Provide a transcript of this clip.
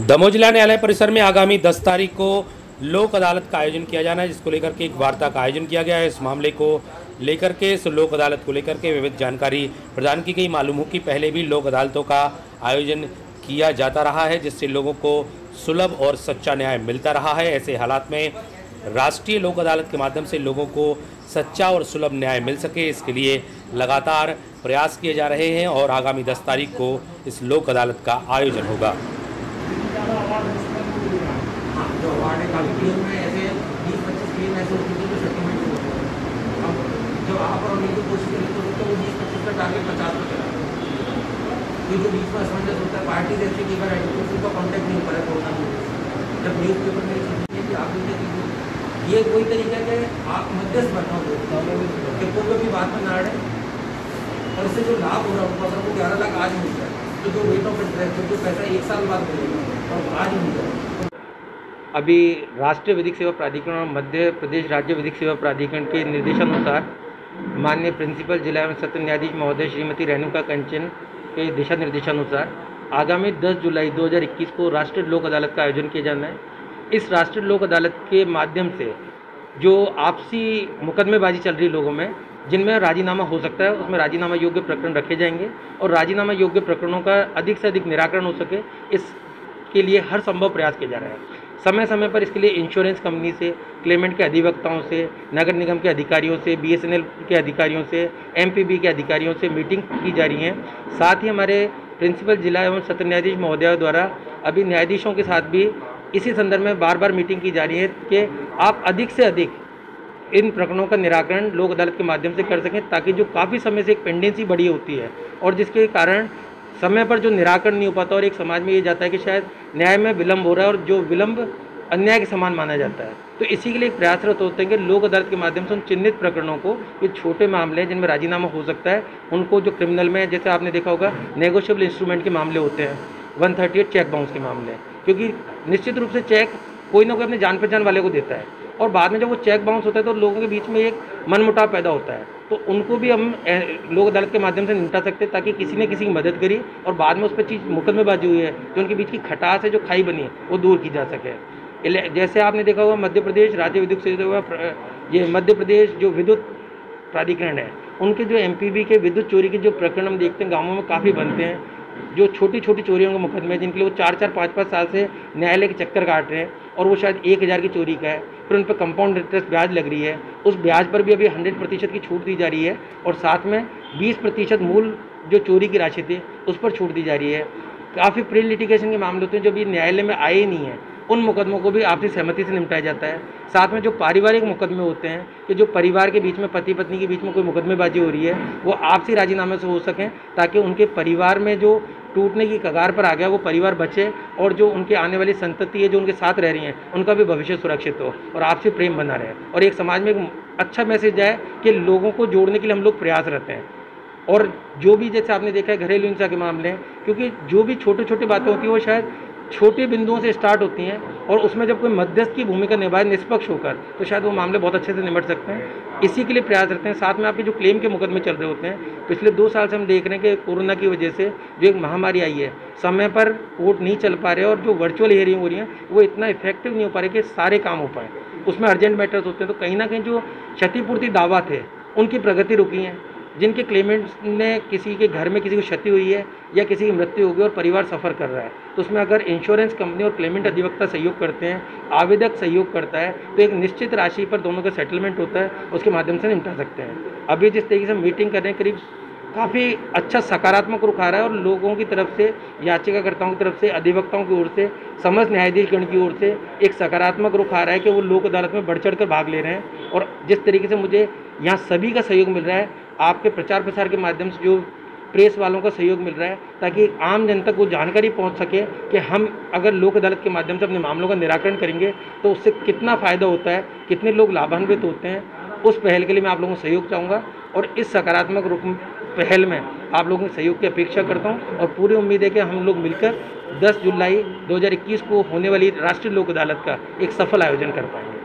दमोह जिला न्यायालय परिसर में आगामी 10 तारीख को लोक अदालत का आयोजन किया जाना है, जिसको लेकर के एक वार्ता का आयोजन किया गया है। इस मामले को लेकर के इस लोक अदालत को लेकर के विविध जानकारी प्रदान की गई। मालूम हो कि पहले भी लोक अदालतों का आयोजन किया जाता रहा है, जिससे लोगों को सुलभ और सच्चा न्याय मिलता रहा है। ऐसे हालात में राष्ट्रीय लोक अदालत के माध्यम से लोगों को सच्चा और सुलभ न्याय मिल सके, इसके लिए लगातार प्रयास किए जा रहे हैं और आगामी 10 तारीख को इस लोक अदालत का आयोजन होगा। है काफ़ी केस में ऐसे बीस पच्चीस केस ऐसे होती थी जो सेटलमेंट होते हैं अब जब आप और उन्हीं कोशिश करें तो वो बीस पच्चीस का टारगेट पचास पर चला। तो जो बीच में असमंजस होता है पार्टी जैसे कई बार एडवोकेट का कॉन्टैक्ट नहीं हो पा रहा जब न्यूज़ पेपर में चीज़ कि आप देखिए ये कोई तरीका है आप मध्यस्थ बनना कि कोई भी बात में ना अड़े। और इससे जो लाभ हो रहा है उनको को ग्यारह लाख आज मिल जाए तो जो रेट ऑफ़ इंटरेस्ट जो पैसा एक साल बाद मिलेगा और आज मिल जाए अभी राष्ट्रीय विधिक सेवा प्राधिकरण और मध्य प्रदेश राज्य विधिक सेवा प्राधिकरण के निर्देशानुसार माननीय प्रिंसिपल जिला एवं सत्र न्यायाधीश महोदय श्रीमती रेणुका कंचन के दिशा निर्देशानुसार आगामी 10 जुलाई 2021 को राष्ट्रीय लोक अदालत का आयोजन किया जाना है। इस राष्ट्रीय लोक अदालत के माध्यम से जो आपसी मुकदमेबाजी चल रही लोगों में, जिनमें राजीनामा हो सकता है, उसमें राजीनामा योग्य प्रकरण रखे जाएँगे और राजीनामा योग्य प्रकरणों का अधिक से अधिक निराकरण हो सके, इसके लिए हर संभव प्रयास किया जा रहा है। समय समय पर इसके लिए इंश्योरेंस कंपनी से क्लेमेंट के अधिवक्ताओं से, नगर निगम के अधिकारियों से बीएसएनएल के अधिकारियों से एमपीबी के अधिकारियों से मीटिंग की जा रही है। साथ ही हमारे प्रिंसिपल जिला एवं सत्र न्यायाधीश महोदय द्वारा अभी न्यायाधीशों के साथ भी इसी संदर्भ में बार बार मीटिंग की जा रही है कि आप अधिक से अधिक इन प्रकरणों का निराकरण लोक अदालत के माध्यम से कर सकें ताकि जो काफ़ी समय से एक पेंडेंसी बढ़ी होती है और जिसके कारण समय पर जो निराकरण नहीं हो पाता और एक समाज में ये जाता है कि शायद न्याय में विलम्ब हो रहा है और जो विलम्ब अन्याय के समान माना जाता है। तो इसी के लिए एक प्रयासरत होते हैं कि लोक अदालत के माध्यम से उन चिन्हित प्रकरणों को, ये छोटे मामले हैं जिनमें राजीनामा हो सकता है, उनको जो क्रिमिनल में जैसे आपने देखा होगा नेगोशियबल इंस्ट्रूमेंट के मामले होते हैं वन थर्टी चेक बाउंस के मामले क्योंकि निश्चित रूप से चेक कोई ना कोई अपने जान पहचान वाले को देता है। और बाद में जब वो चेक बाउंस होता है तो लोगों के बीच में एक मनमुटाव पैदा होता है। तो उनको भी हम लोक अदालत के माध्यम से निपटा सकते हैं ताकि किसी ने किसी की मदद करी और बाद में उस पर चीज़ मुकदमेबाजी हुई है, जो उनके बीच की खटास है, जो खाई बनी है, वो दूर की जा सके। जैसे आपने देखा होगा, मध्य प्रदेश राज्य विद्युत सेवा ये मध्य प्रदेश जो विद्युत प्राधिकरण है, उनके जो एम के विद्युत चोरी के जो प्रकरण हम देखते हैं, गाँवों में काफ़ी बनते हैं। जो छोटी छोटी चोरियों के मुकदमे जिनके लिए वो चार चार पाँच पाँच साल से न्यायालय के चक्कर काट रहे हैं और वो शायद एक हज़ार की चोरी का है, फिर उन पर कंपाउंड इंटरेस्ट ब्याज लग रही है। उस ब्याज पर भी अभी हंड्रेड प्रतिशत की छूट दी जा रही है और साथ में बीस प्रतिशत मूल जो चोरी की राशि थी, उस पर छूट दी जा रही है। काफ़ी प्री लिटिगेशन के मामले होते हैं जो अभी न्यायालय में आए ही नहीं हैं। उन मुकदमों को भी आपसी सहमति से निपटाया जाता है। साथ में जो पारिवारिक मुकदमे होते हैं, कि जो परिवार के बीच में पति पत्नी के बीच में कोई मुकदमेबाजी हो रही है, वो आपसी राजीनामे से हो सकें, ताकि उनके परिवार में जो टूटने की कगार पर आ गया, वो परिवार बचे, और जो उनके आने वाली संतति है, जो उनके साथ रह रही हैं, उनका भी भविष्य सुरक्षित हो, और आपसे प्रेम बना रहे। और एक समाज में एक अच्छा मैसेज जाए कि लोगों को जोड़ने के लिए हम लोग प्रयास रहते हैं। और जो भी जैसे आपने देखा है, घरेलू हिंसा के मामले, क्योंकि जो भी छोटे छोटे बातें होती हैं, वो शायद छोटे बिंदुओं से स्टार्ट होती हैं और उसमें जब कोई मध्यस्थ की भूमिका निभाए, निष्पक्ष होकर तो शायद वो मामले बहुत अच्छे से निपट सकते हैं। इसी के लिए प्रयास करते हैं। साथ में आपके जो क्लेम के मुकदमे चल रहे होते हैं, पिछले दो साल से हम देख रहे हैं कि कोरोना की वजह से जो एक महामारी आई है, समय पर कोर्ट नहीं चल पा रहे और जो वर्चुअल हेयरिंग हो रही है, वो इतना इफ़ेक्टिव नहीं हो पा रहे कि सारे काम हो पाए। उसमें अर्जेंट मैटर्स होते हैं तो कहीं ना कहीं जो क्षतिपूर्ति दावा थे, उनकी प्रगति रुकी है। जिनके क्लेमेंट्स ने किसी के घर में किसी को क्षति हुई है या किसी की मृत्यु हो गई और परिवार सफ़र कर रहा है तो उसमें अगर इंश्योरेंस कंपनी और क्लेमेंट अधिवक्ता सहयोग करते हैं, आवेदक सहयोग करता है तो एक निश्चित राशि पर दोनों का सेटलमेंट होता है, उसके माध्यम से निपटा सकते हैं। अभी जिस तरीके से मीटिंग कर रहे हैं, करीब काफ़ी अच्छा सकारात्मक रुख आ रहा है और लोगों की तरफ़ से, याचिकाकर्ताओं की तरफ़ से, अधिवक्ताओं की ओर से, समस्त न्यायाधीशगण की ओर से एक सकारात्मक रुख आ रहा है कि वो लोक अदालत में बढ़ चढ़ कर भाग ले रहे हैं। और जिस तरीके से मुझे यहाँ सभी का सहयोग मिल रहा है आपके प्रचार प्रसार के माध्यम से जो प्रेस वालों का सहयोग मिल रहा है, ताकि आम जन तक वो जानकारी पहुँच सके कि हम अगर लोक अदालत के माध्यम से अपने मामलों का निराकरण करेंगे तो उससे कितना फ़ायदा होता है, कितने लोग लाभान्वित होते हैं, उस पहल के लिए मैं आप लोगों को सहयोग चाहूँगा। और इस सकारात्मक रूप पहल में आप लोगों के सहयोग की अपेक्षा करता हूँ और पूरी उम्मीद है कि हम लोग मिलकर 10 जुलाई 2021 को होने वाली राष्ट्रीय लोक अदालत का एक सफल आयोजन कर पाएँगे।